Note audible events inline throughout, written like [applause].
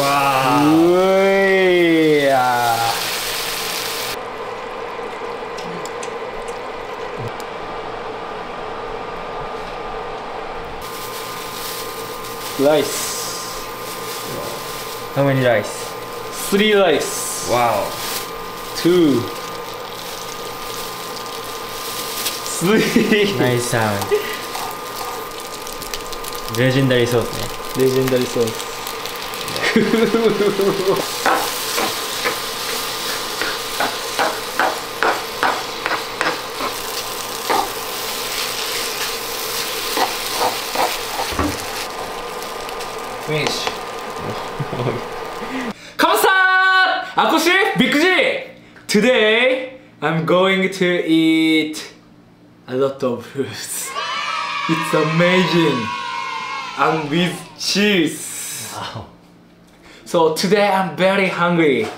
わうえいやライス。How many rice? 3ライス Wow. 2 3 Nice sound レジェンダリーソースねレジェンダリーソースフィニッシュカモさんアコシビッグ G Today I'm going to eat a lot of fruits. It's amazing and with cheese So today I'm very hungry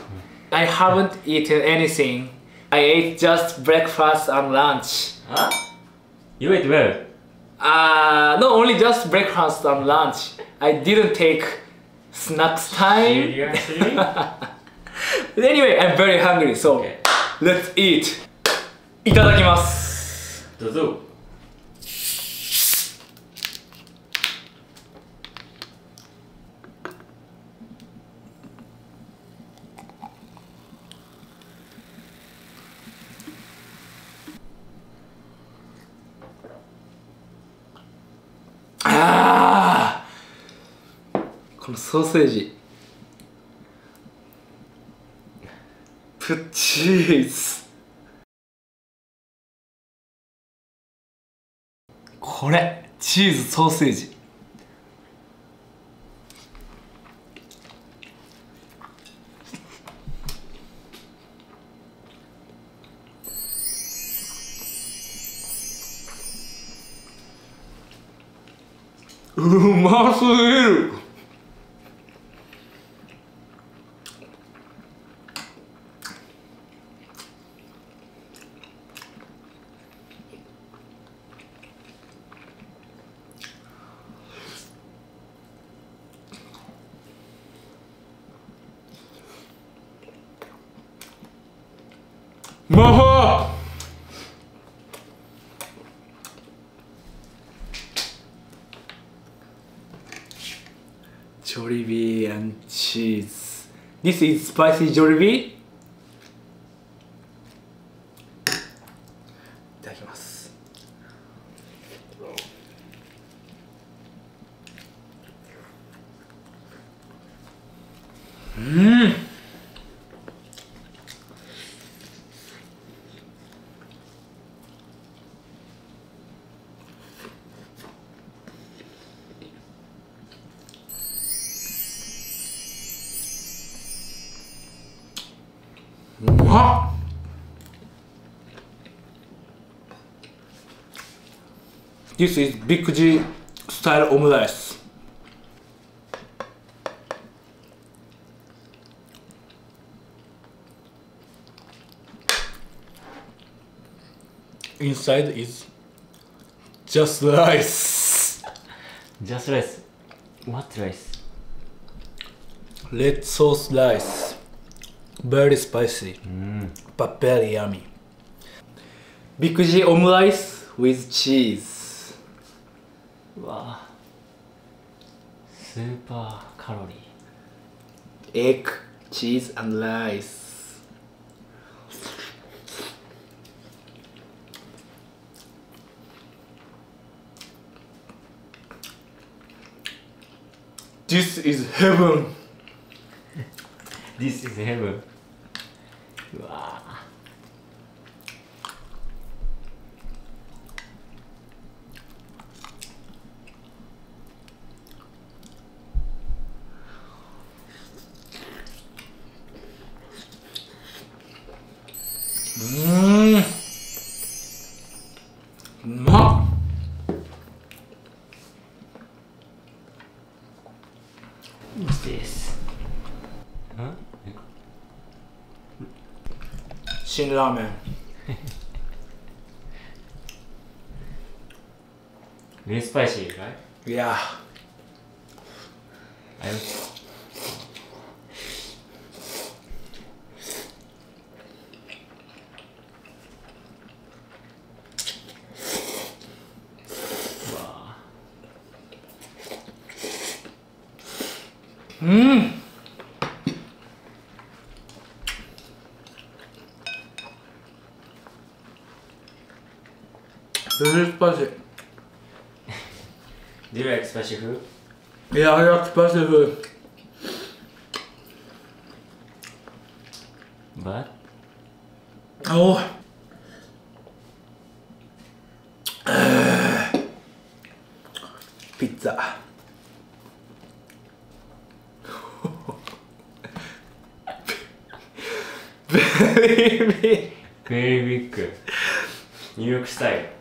I haven't eaten anything I ate just breakfast and lunch Huh? You ate well uh, not only just breakfast and lunch. I didn't take snacks time. Seriously? [laughs] Anyway, I'm very hungry, so Okay. let's eat. いただきます。どうぞあーこのソーセージ。プチーズ。これ、チーズソーセージ。うますぎるまほージョリビーアンチーズ。This is spicy ジョリビーいただきます。うん。うまっ This is Big G style omelette. Inside is just rice. Just rice What rice? Red sauce rice. Very spicy, うん。but very yummy. Big G omelette with cheese. うわスーパーカロリー egg, cheese, and rice. This is heaven. This is heaven. うわ mm. 辛ラーメン Really spicy, right? いや I うわうんベリースパイシ Do you like spicy food? ーいやあれはスパイシーフ But ーおいあーピッツァベリービー Very big ニューヨークスタイル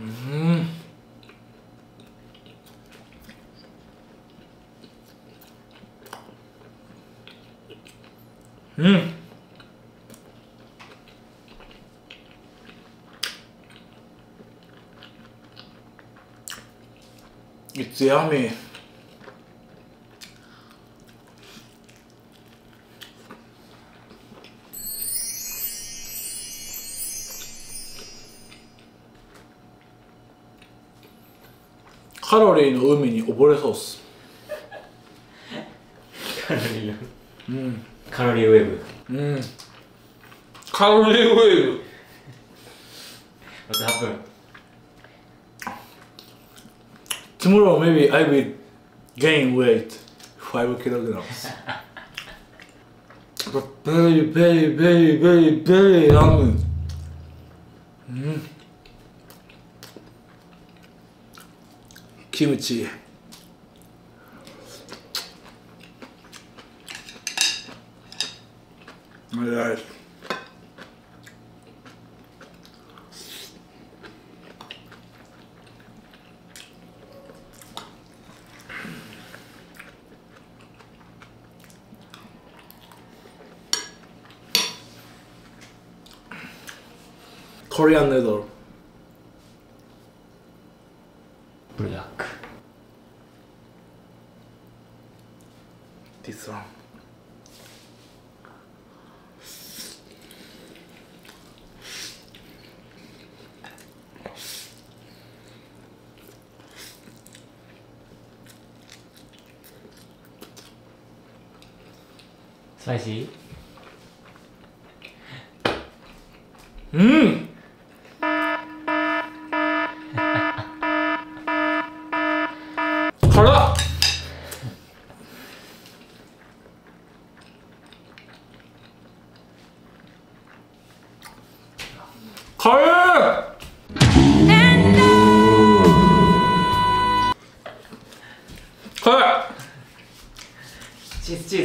うん。It's yummy. カロリーの海に溺れそうっす。カロリーのうん。カロリーウェーブうん。カロリーウェーブ。What happened? Tomorrow maybe I will gain weight 5 kilograms. but very, very, very, very, very 김치. 네. 코리안 네돌 Spicy? うん辛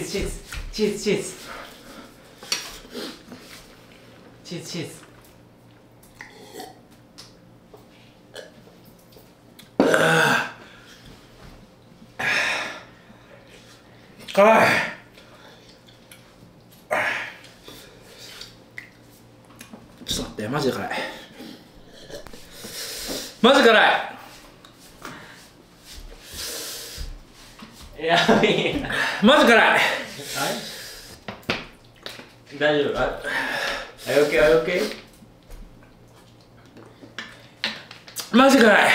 ーズチーズチーズチーズチーズ。チーズチーズ。辛い。ちょっと待ってマジで辛い。マジ辛い。やべえマジ辛い。大丈夫？あ Are you okay? Are you okay? マジ辛い。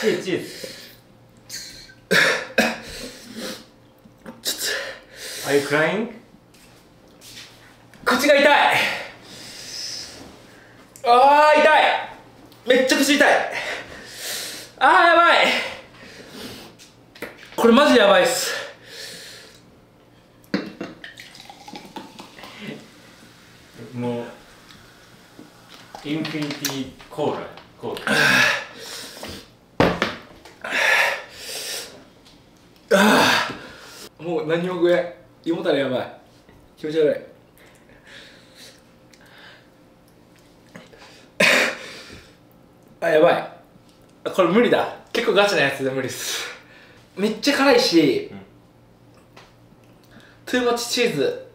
チーズチーズ。Are you crying? と口が痛い。あー痛い。めっちゃ口痛い。あーやばいこれマジやばいっす。もうインフィニティコーラコーラ。もう何も食え胃もたれやばい。気持ち悪い。あやばい。あこれ無理だ。結構ガチなやつで無理っすめっちゃ辛いし、うん too much チーズ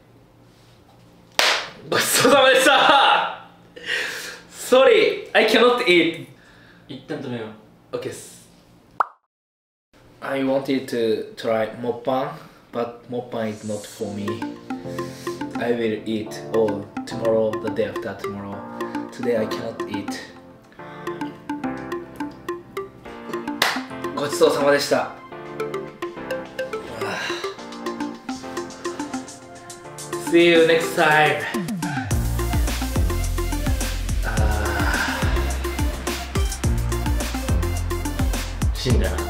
ごちそうさまでした Sorry I cannot eat 一旦止めよう Okay です I wanted to try moppan but moppan is not for me I will eat all tomorrow the day after tomorrow today I cannot eat ごちそうさまでした。See you next time. 死んだな